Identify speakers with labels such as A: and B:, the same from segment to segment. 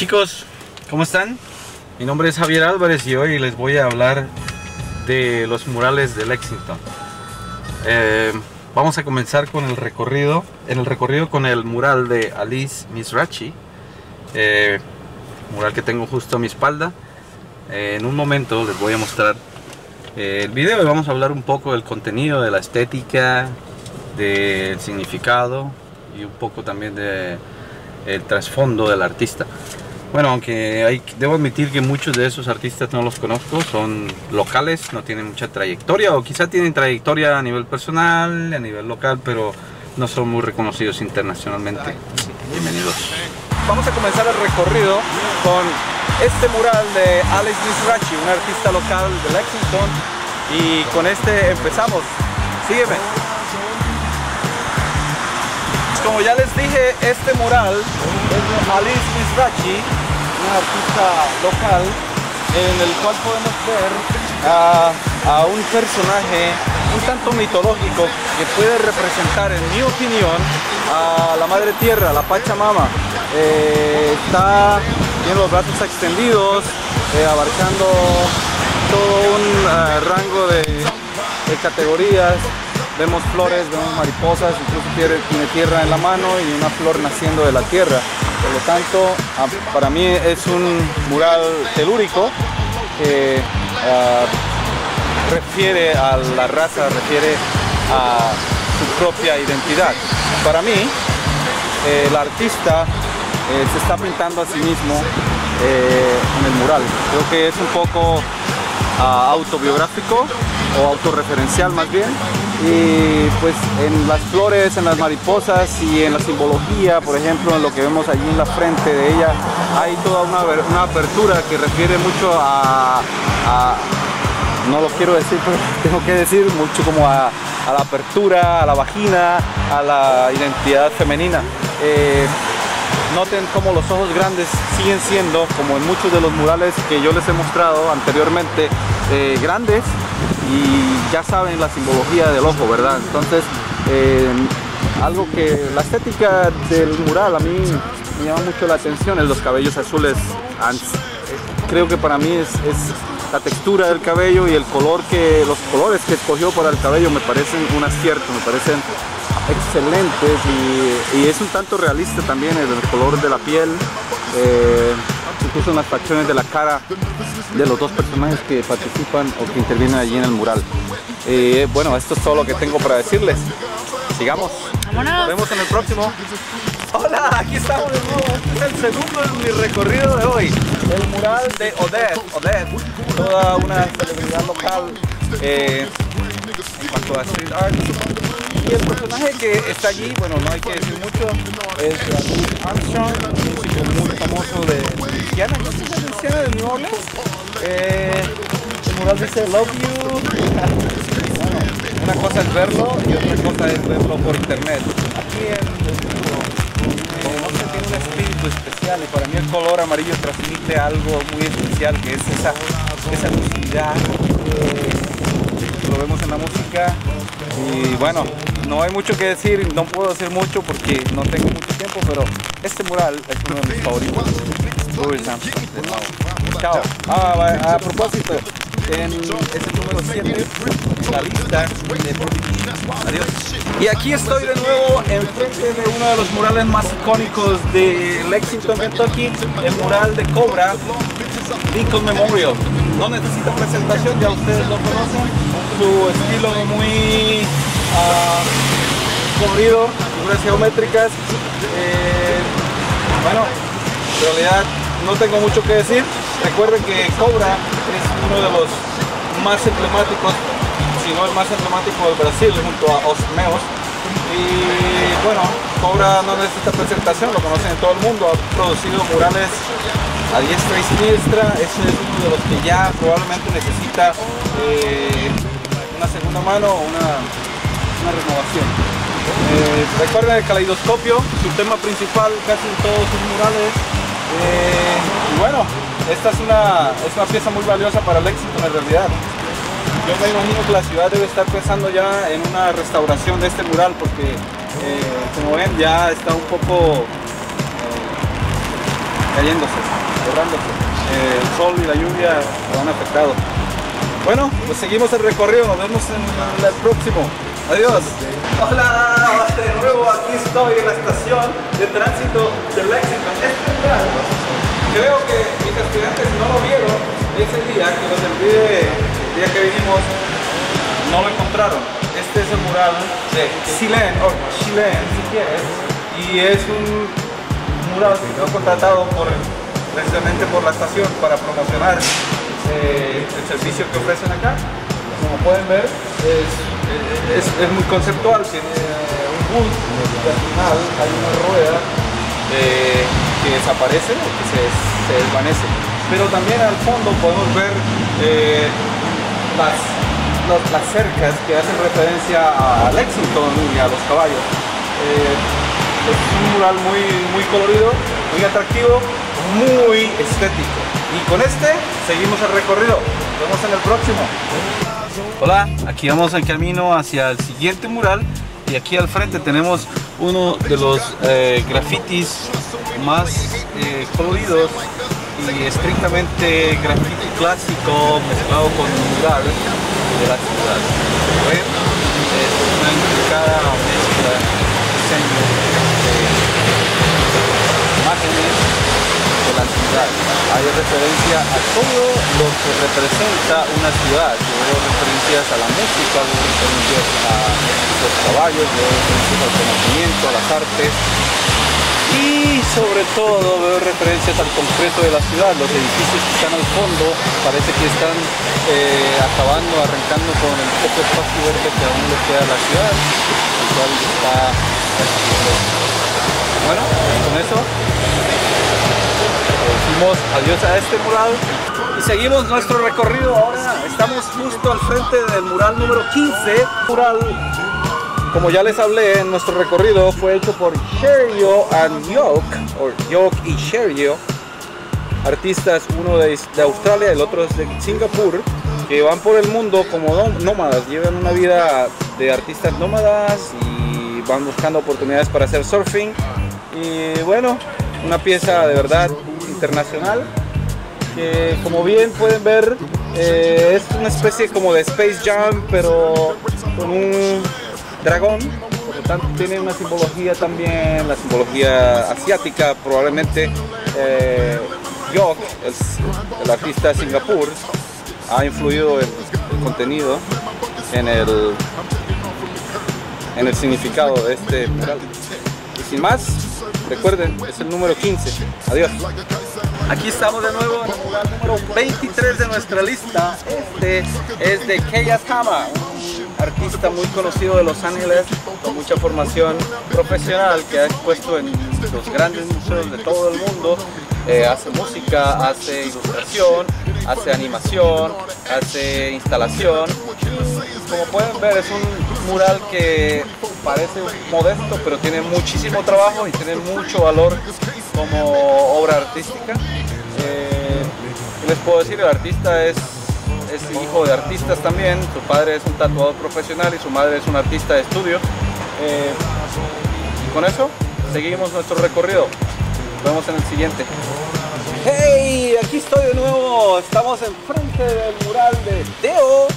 A: chicos, ¿cómo están? Mi nombre es Javier Álvarez y hoy les voy a hablar de los murales de Lexington. Eh, vamos a comenzar con el recorrido, en el recorrido con el mural de Alice Misrachi, eh, mural que tengo justo a mi espalda. Eh, en un momento les voy a mostrar el video y vamos a hablar un poco del contenido, de la estética, del significado y un poco también del trasfondo del artista. Bueno, aunque debo admitir que muchos de esos artistas no los conozco, son locales, no tienen mucha trayectoria o quizá tienen trayectoria a nivel personal, a nivel local, pero no son muy reconocidos internacionalmente. Bienvenidos.
B: Vamos a comenzar el recorrido con este mural de Alex Misrachi, un artista local de Lexington y con este empezamos. Sígueme. Como ya les dije, este mural es de Alice Misrachi, un artista local, en el cual podemos ver a, un personaje un tanto mitológico que puede representar, en mi opinión, a la Madre Tierra, la Pachamama. Eh, está, tiene los brazos extendidos, eh, abarcando todo un uh, rango de, categorías, vemos flores, vemos mariposas, incluso tiene, tierra en la mano y una flor naciendo de la tierra. Por lo tanto, para mí es un mural telúrico que uh, refiere a la raza, refiere a su propia identidad. Para mí, eh, el artista eh, se está pintando a sí mismo eh, en el mural. Creo que es un poco uh, autobiográfico o autorreferencial más bien y pues en las flores, en las mariposas y en la simbología, por ejemplo, en lo que vemos allí en la frente de ella, hay toda una, una apertura que refiere mucho a, no lo quiero decir, pero tengo que decir mucho como a, la apertura, a la vagina, a la identidad femenina. Eh, noten como los ojos grandes siguen siendo, como en muchos de los murales que yo les he mostrado anteriormente, eh, grandes y ya saben la simbología del ojo, ¿verdad? Entonces, eh, algo que la estética del mural a mí me llama mucho la atención es los cabellos azules. Creo que para mí es, la textura del cabello y el color que, los colores que escogió para el cabello me parecen un acierto, me parecen excelentes y, es un tanto realista también el, el color de la piel. Eh, incluso en las facciones de la cara de los dos personajes que participan o que intervienen allí en el mural. Eh, bueno, esto es todo lo que tengo para decirles. Sigamos.
C: Vámonos.
B: Nos vemos en el próximo. Hola, aquí estamos de nuevo. Este es el segundo de mi recorrido de hoy. El mural de Odette. Odette, toda una celebridad local eh, en cuanto a street art. El personaje que está allí, bueno, no hay que decir mucho, es Louis Armstrong, muy famoso de Luisiana, ¿no sé de New Orleans? Eh, el mural dice Love You. bueno, una cosa es verlo y otra cosa es verlo por internet. Aquí en como no sé, tiene un espíritu especial y para mí el color amarillo transmite algo muy especial que es esa, esa lo vemos en la música y bueno, no hay mucho que decir, no puedo decir mucho porque no tengo mucho tiempo, pero este mural es uno de mis favoritos. Louis. Chao. Ah, a propósito, en, es el número 7 en la lista de Adiós. Y aquí estoy de nuevo enfrente de uno de los murales más icónicos de Lexington, Kentucky, el mural de Cobra, Lincoln Memorial. No necesita presentación, ya ustedes lo conocen, su estilo muy uh, colorido, figuras geométricas. Eh, bueno, en realidad no tengo mucho que decir. Recuerden que Cobra es uno de los más emblemáticos, si no el más emblemático del Brasil, junto a Osmeos. Y bueno, Cobra no necesita presentación, lo conocen en todo el mundo, ha producido murales a diestra y siniestra, ese es uno de los que ya probablemente necesita eh, una segunda mano o una, una renovación. Eh, recuerden el caleidoscopio, su tema principal casi en todos sus murales. Eh, y bueno, esta es una, es una pieza muy valiosa para el éxito en realidad. Yo me imagino que la ciudad debe estar pensando ya en una restauración de este mural porque, eh, como ven, ya está un poco cayéndose, borrándose. Eh, el sol y la lluvia lo han afectado. Bueno, pues seguimos el recorrido, nos vemos en el próximo. Adiós. Hola, de nuevo aquí estoy en la estación de tránsito de Lexington. Este lugar, creo que mis estudiantes no lo vieron ese día, que los envié el día que vinimos, no lo encontraron. Este es el mural de Chilen, o Chilen si quieres, y es un mural que fue contratado por, precisamente por la estación para promocionar eh, el servicio que ofrecen acá. Como pueden ver, es, es, es muy conceptual, tiene un bus y al final hay una rueda eh, que desaparece o que se, desvanece. Pero también al fondo podemos ver eh, las, las, cercas que hacen referencia a Lexington y a los caballos. Eh, es un mural muy, muy colorido, muy atractivo, muy estético. Y con este seguimos el recorrido. Nos vemos en el próximo. Hola, aquí vamos en camino hacia el siguiente mural y aquí al frente tenemos uno de los eh, grafitis más eh, coloridos y estrictamente graffiti clásico mezclado con mural de la ciudad. Es una mezcla de diseño la Hay referencia a todo lo que representa una ciudad. Yo veo referencias a la música, veo referencias a los caballos, veo referencias al conocimiento, a las artes. Y sobre todo veo referencias al concreto de la ciudad, los edificios que están al fondo parece que están eh, acabando, arrancando con el poco espacio verde que aún le queda a la ciudad, el cual está bueno, con eso adiós a este mural y seguimos nuestro recorrido ahora. Estamos justo al frente del mural número 15. Mural, como ya les hablé, nuestro recorrido fue hecho por Sherio and York, o York y Sherio, artistas, uno de, de Australia, el otro es de Singapur, que van por el mundo como nó- nómadas, llevan una vida de artistas nómadas y van buscando oportunidades para hacer surfing. Y bueno, una pieza de verdad internacional que como bien pueden ver eh, es una especie como de Space Jam pero con un dragón. Por lo tanto tiene una simbología también la simbología asiática probablemente eh, Yok el, el artista de Singapur ha influido el, el contenido en el en el significado de este mural. Y sin más recuerden es el número 15 adiós Aquí estamos de nuevo en el número 23 de nuestra lista. Este es de Keyas Hama, artista muy conocido de Los Ángeles, con mucha formación profesional que ha expuesto en los grandes museos de todo el mundo. Eh, hace música, hace ilustración, hace animación, hace instalación. Como pueden ver es un mural que parece modesto pero tiene muchísimo trabajo y tiene mucho valor como obra artística. Eh, ¿qué les puedo decir? El artista es, es hijo de artistas también, su padre es un tatuador profesional y su madre es un artista de estudio. Eh, y con eso seguimos nuestro recorrido. Nos vemos en el siguiente. ¡Hey! Aquí estoy de nuevo. Estamos enfrente del mural de Teo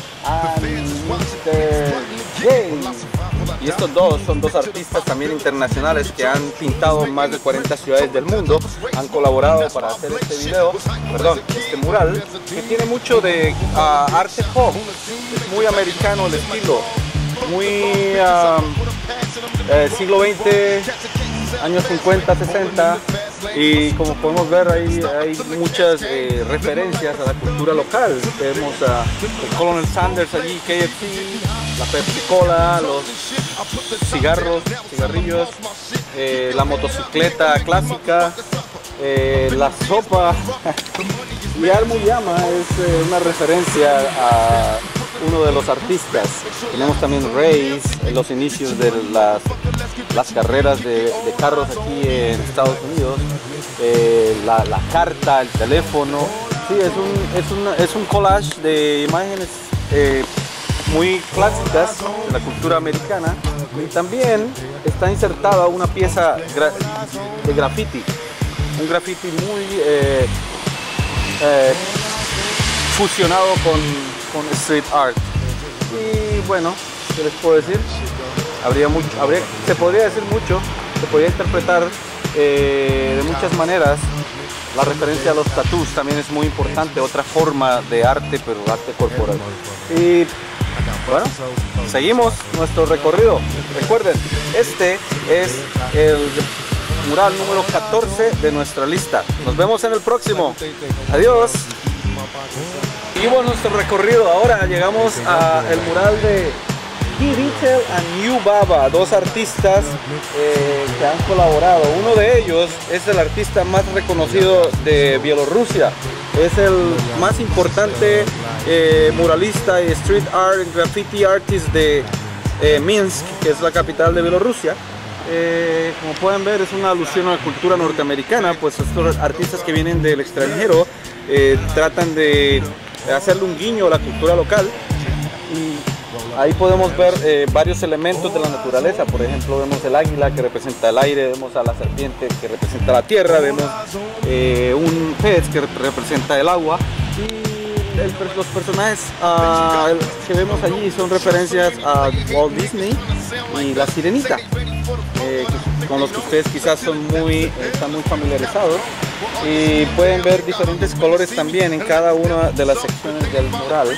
B: Y estos dos son dos artistas también internacionales que han pintado más de 40 ciudades del mundo. Han colaborado para hacer este video, perdón, este mural, que tiene mucho de ah, arte pop. Muy americano el estilo. Muy eh, siglo XX, años 50, 60 y como podemos ver ahí hay muchas eh, referencias a la cultura local. Tenemos a el Colonel Sanders allí, KFC, la Pepsi Cola, los cigarros, cigarrillos, eh, la motocicleta clásica, eh, la sopa. y Yama es eh, una referencia a uno de los artistas. Tenemos también Race, los inicios de las, carreras de, carros aquí en Estados Unidos, la, carta, el teléfono. Sí, es un, es un, es un collage de imágenes muy clásicas de la cultura americana y también está insertada una pieza de graffiti un graffiti muy eh, eh, fusionado con, con street art. Y bueno, ¿qué les puedo decir? Habría mucho, habría, se podría decir mucho, se podría interpretar eh, de muchas maneras. La referencia a los tattoos también es muy importante, otra forma de arte, pero arte corporal. Y bueno, seguimos nuestro recorrido. Recuerden, este es el mural número 14 de nuestra lista. Nos vemos en el próximo. Adiós. Seguimos nuestro recorrido. Ahora llegamos al mural de Detail and New Baba, dos artistas eh, que han colaborado. Uno de ellos es el artista más reconocido de Bielorrusia. Es el más importante eh, muralista y street art, graffiti artist de eh, Minsk, que es la capital de Bielorrusia. como pueden ver es una alusión a la cultura norteamericana, pues estos artistas que vienen del extranjero tratan de hacerle un guiño a la cultura local. Y Ahí podemos ver eh, varios elementos de la naturaleza, por ejemplo vemos el águila que representa el aire, vemos a la serpiente que representa la tierra, vemos eh, un pez que representa el agua los personajes ah, que vemos allí son referencias a Walt Disney y la sirenita, eh, con los que ustedes quizás son muy, están muy familiarizados y pueden ver diferentes colores también en cada una de las secciones del mural.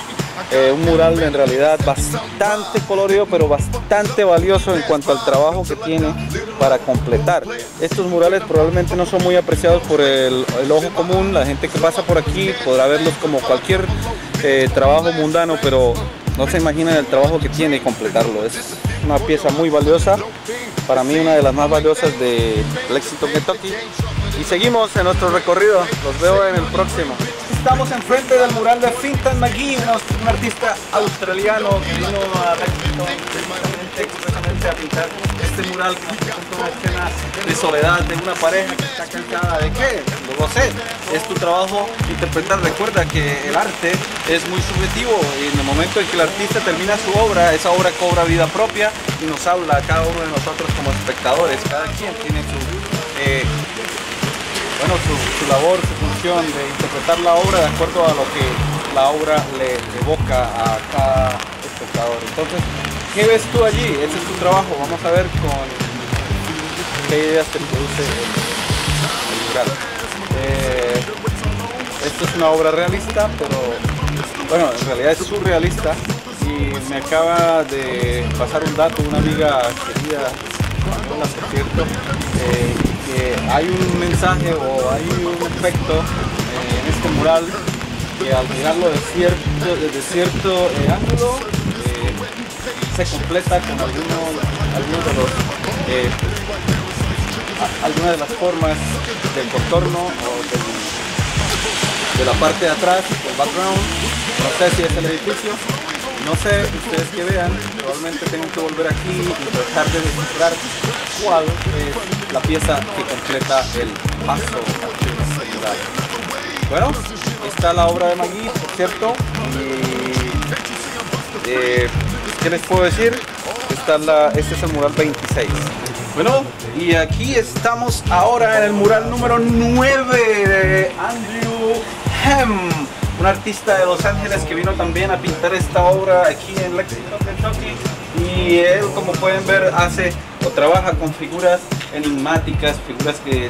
B: Eh, un mural en realidad bastante colorido pero bastante valioso en cuanto al trabajo que tiene para completar. Estos murales probablemente no son muy apreciados por el, ojo común, la gente que pasa por aquí podrá verlos como cualquier eh, trabajo mundano, pero no se imaginan el trabajo que tiene completarlo. Es una pieza muy valiosa, para mí una de las más valiosas de Lexington, Kentucky. Y seguimos en nuestro recorrido, los veo en el próximo. Estamos enfrente del mural de Fintan McGee, un, artista australiano que vino a precisamente, a pintar este mural escena de soledad de una pareja que está cansada de qué, no lo sé, es tu trabajo interpretar, recuerda que el arte es muy subjetivo. Y en el momento en que el artista termina su obra, esa obra cobra vida propia y nos habla a cada uno de nosotros como espectadores, cada quien tiene su... Eh, bueno, su, labor, su función de interpretar la obra de acuerdo a lo que la obra le evoca a cada espectador. Entonces, ¿qué ves tú allí? Ese es tu trabajo. Vamos a ver con qué ideas te produce el, mural. Eh, esto es una obra realista, pero bueno, en realidad es surrealista y me acaba de pasar un dato, una amiga querida, por cierto, eh, hay un mensaje o hay un efecto eh, en este mural que al mirarlo de cierto, desde cierto eh, ángulo eh, se completa con alguno, de los alguna de las formas del contorno o de la parte de atrás, del background, no sé si es el edificio, no sé, ustedes que vean, probablemente tengo que volver aquí y tratar de descifrar cuál es la pieza que completa el paso Bueno, está la obra de Magui, por cierto. Y, eh, ¿Qué les puedo decir? Está la, este es el mural 26. Bueno, y aquí estamos ahora en el mural número 9 de Andrew Hem un artista de Los Ángeles que vino también a pintar esta obra aquí en Lexington, Kentucky. Y él, como pueden ver, hace o trabaja con figuras enigmáticas, figuras que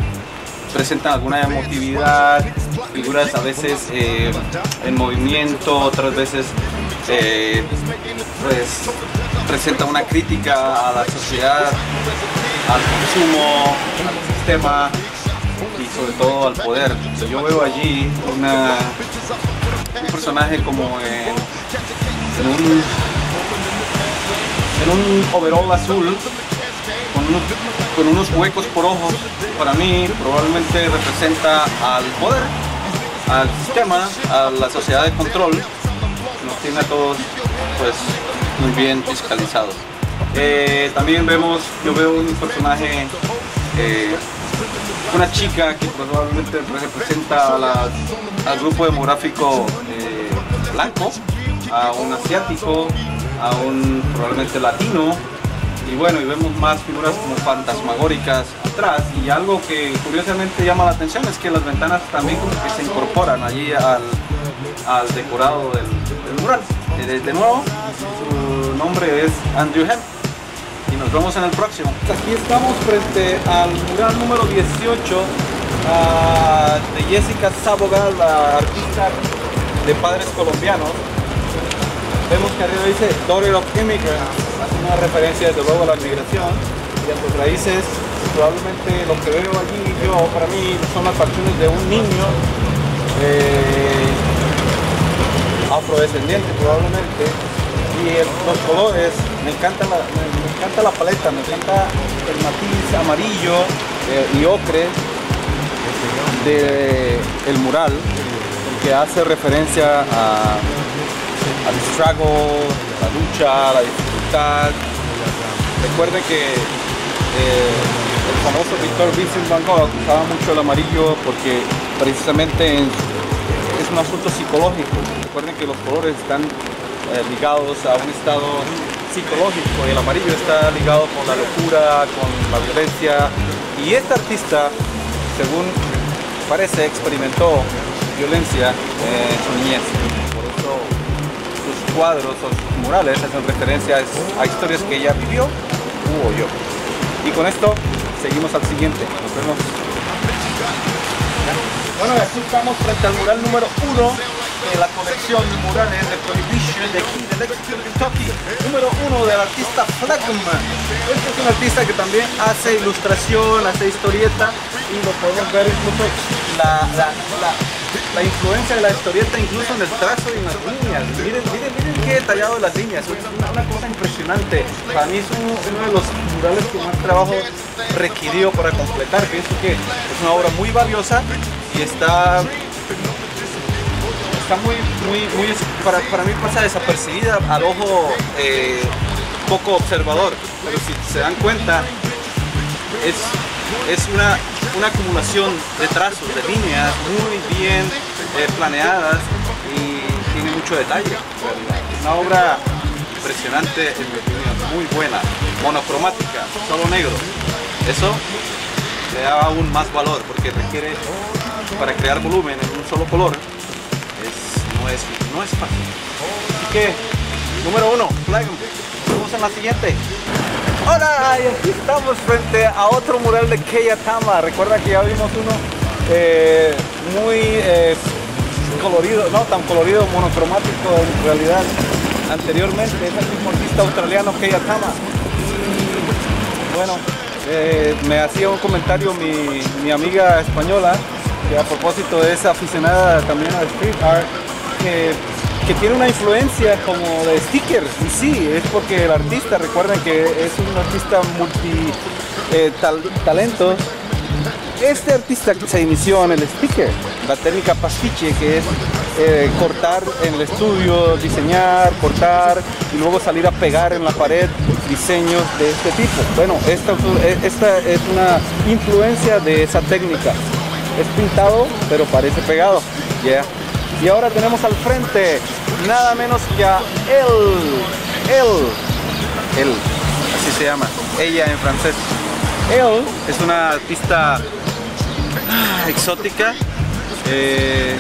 B: presentan alguna emotividad, figuras a veces eh, en movimiento, otras veces eh, pues presenta una crítica a la sociedad, al consumo, al sistema y sobre todo al poder. Yo veo allí una un personaje como en, un, en un overall azul con unos, huecos por ojos, para mí probablemente representa al poder, al sistema, a la sociedad de control, nos tiene a todos pues muy bien fiscalizados. Eh, también vemos, yo veo un personaje eh, una chica que probablemente representa al grupo demográfico blanco, a un asiático, a un probablemente latino y bueno, y vemos más figuras como fantasmagóricas atrás y algo que curiosamente llama la atención es que las ventanas también como que se incorporan allí al, al decorado del, del mural. Eh, De, nuevo, su nombre es Andrew Hemp y nos vemos en el próximo. Aquí estamos frente al mural número 18 ah, de Jessica Sabogal, la artista de padres colombianos. Vemos que arriba dice Daughter of Immigrants, hace una referencia desde luego a la migración y a sus raíces. Probablemente lo que veo allí yo, para mí, son las facciones de un niño eh, afrodescendiente probablemente y los colores me encanta la, me, encanta la paleta me encanta el matiz amarillo eh, y ocre de el mural que hace referencia a al struggle, la lucha, la dificultad. Recuerden que eh, el famoso Victor Vincent Van Gogh usaba mucho el amarillo porque precisamente en- es un asunto psicológico. Recuerden que los colores están eh, ligados a un estado psicológico y el amarillo está ligado con la locura, con la violencia. Y este artista, según parece, experimentó violencia en su niñez. Por eso sus cuadros o sus murales hacen referencia a historias que ella vivió u oyó. Y con esto seguimos al siguiente. Nos vemos. Bueno, aquí estamos frente al mural número uno de la colección de murales de Prohibition de aquí de Kentucky. Número uno del artista Flagman. Este es un artista que también hace ilustración, hace historieta y lo podemos ver incluso la, la, la, la influencia de la historieta incluso en el trazo y en las líneas. Miren, miren, miren qué detallado las líneas. Es una, cosa impresionante. Para mí es uno, uno de los murales que más trabajo requirió para completar. Pienso que es una obra muy valiosa y está está muy, muy, muy, para, para mí pasa desapercibida al ojo eh, poco observador, pero si se dan cuenta, es, es una, una acumulación de trazos, de líneas muy bien eh, planeadas y tiene mucho detalle. Una obra impresionante, en mi opinión, muy buena, monocromática, solo negro. Eso le da aún más valor porque requiere, para crear volumen en un solo color, no, es, no es fácil. Así que, número uno, Flag. Vamos en la siguiente. Hola, y aquí estamos frente a otro mural de Keia Tama. Recuerda que ya vimos uno eh, muy eh, colorido, no tan colorido, monocromático en realidad. Anteriormente es el mismo artista australiano Keia Tama. Y, bueno, eh, me hacía un comentario mi, mi amiga española que a propósito es aficionada también al street art que, que tiene una influencia como de stickers y sí, es porque el artista, recuerden que es un artista multi eh, tal- talentos este artista se inició en el sticker, la técnica pastiche, que es eh, cortar en el estudio, diseñar, cortar y luego salir a pegar en la pared diseños de este tipo. Bueno, esta, esta es una influencia de esa técnica. Es pintado, pero parece pegado. Y ahora tenemos al frente nada menos que a él, él, él, así se llama, ella en francés. Elle es una artista ah, exótica, eh,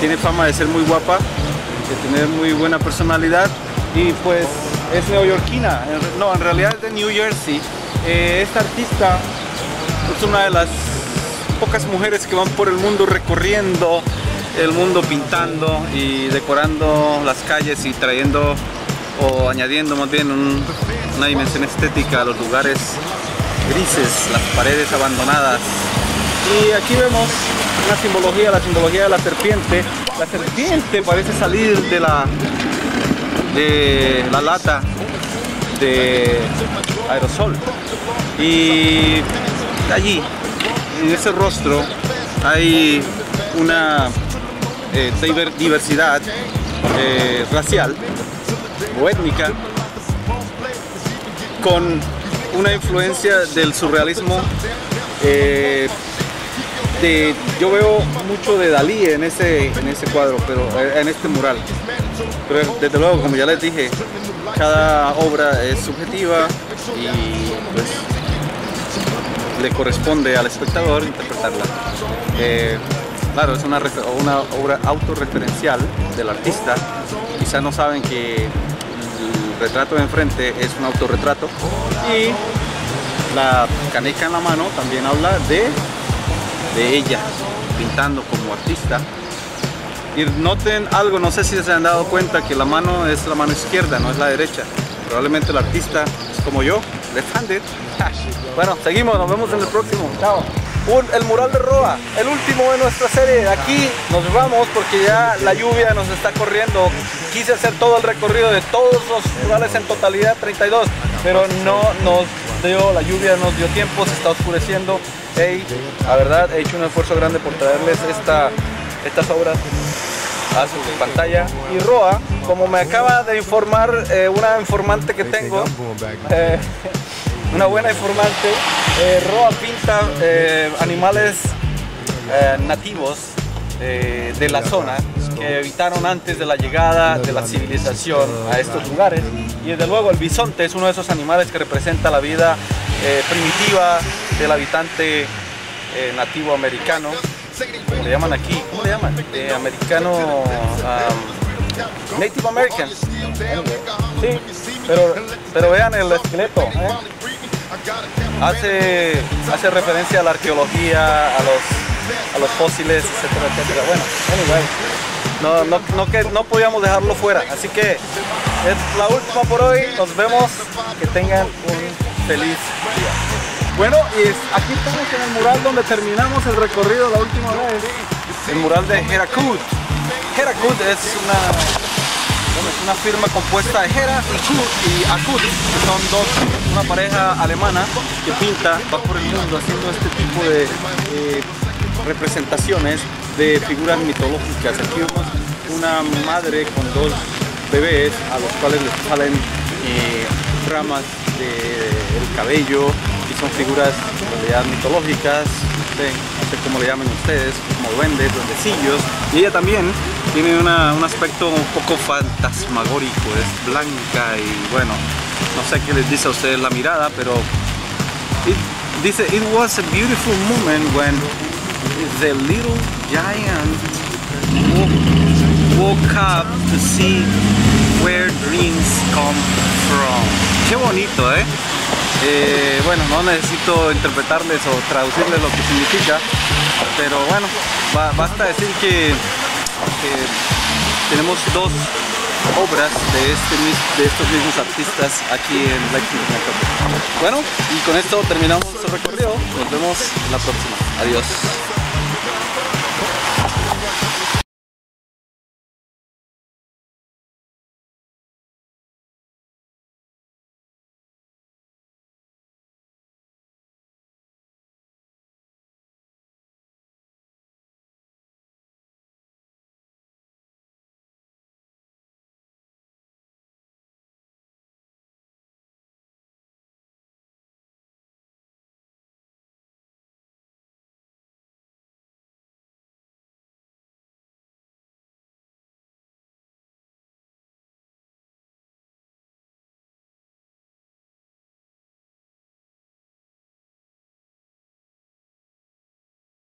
B: tiene fama de ser muy guapa, de tener muy buena personalidad y pues es neoyorquina, no, en realidad es de New Jersey. Eh, esta artista es una de las pocas mujeres que van por el mundo recorriendo el mundo pintando y decorando las calles y trayendo o añadiendo más bien un- una dimensión estética a los lugares grises, las paredes abandonadas. Y aquí vemos una simbología, la simbología de la serpiente. La serpiente parece salir de la, de la lata de aerosol. Y allí, en ese rostro, hay una eh, diver- diversidad eh, racial o étnica con una influencia del surrealismo. eh, de, yo veo mucho de Dalí en ese, en ese cuadro, pero en este mural. Pero desde luego, como ya les dije, cada obra es subjetiva y pues le corresponde al espectador interpretarla. Claro, es una, una obra autorreferencial del artista. Quizá no saben que el retrato de enfrente es un autorretrato y la caneca en la mano también habla de, de ella pintando como artista y noten algo, no sé si se han dado cuenta que la mano es la mano izquierda, no es la derecha. Probablemente el artista es como yo, left-handed. Bueno, seguimos, nos vemos en el próximo. Chao. El mural de Roa, el último de nuestra serie. Aquí nos vamos porque ya la lluvia nos está corriendo. Quise hacer todo el recorrido de todos los murales en totalidad, 32, pero no nos dio, la lluvia nos dio tiempo, se está oscureciendo. Hey, la verdad, he hecho un esfuerzo grande por traerles esta estas obras a su pantalla. Y Roa, como me acaba de informar eh, una informante que tengo, eh, una buena informante, eh, Roa pinta animales nativos de la zona que evitaron antes de la llegada de la civilización a estos lugares. Y desde luego el bisonte es uno de esos animales que representa la vida primitiva del habitante nativo americano ¿cómo le llaman aquí? ¿Cómo le llaman? Eh, americano, Native American. Sí, pero, pero vean el esqueleto. ¿eh? Hace, hace referencia a la arqueología, a los, a los fósiles, etcétera, etcétera. Bueno, anyway, no, no, no, que, no podíamos dejarlo fuera. Así que es la última por hoy. Nos vemos. Que tengan un feliz día. Bueno, y aquí estamos en el mural donde terminamos el recorrido la última vez. El mural de Herakud. Herakud es una, una firma compuesta de Hera y, Kut, y Akud, que son dos, una pareja alemana que pinta, va por el mundo haciendo este tipo de eh, representaciones de figuras mitológicas. Aquí vemos una madre con dos bebés a los cuales les salen eh, ramas del cabello son figuras mitológicas, no sé, cómo le llaman ustedes, como duendes, duendecillos. Y ella también tiene un aspecto un poco fantasmagórico, es blanca y bueno, no sé qué les dice a ustedes la mirada, pero dice, it was a beautiful moment when the little giant woke up to see where dreams come from. Qué bonito, ¿eh? Eh, bueno, no necesito interpretarles o traducirles lo que significa, pero bueno, basta decir que, tenemos dos obras de, este, de estos mismos artistas aquí en Lexington. Bueno, y con esto terminamos el recorrido. Nos vemos la próxima. Adiós.